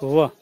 Во.